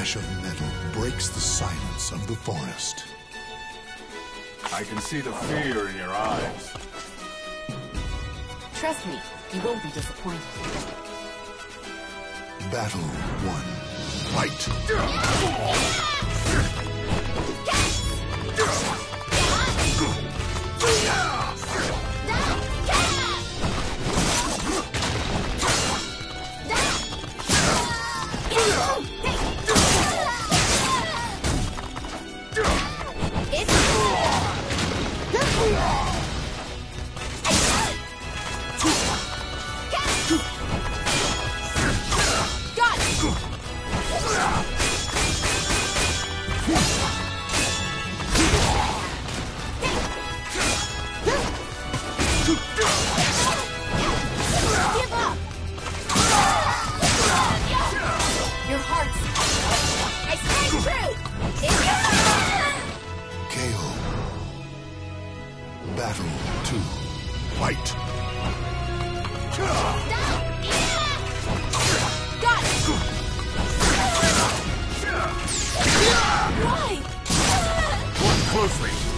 flash of metal breaks the silence of the forest. I can see the fear in your eyes. Trust me, you won't be disappointed. Battle one. Fight! Give Battle two. Fight! Got it! Why? Look closely.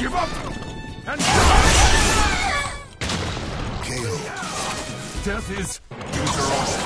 Give up and ah! die. KO. Death is. Use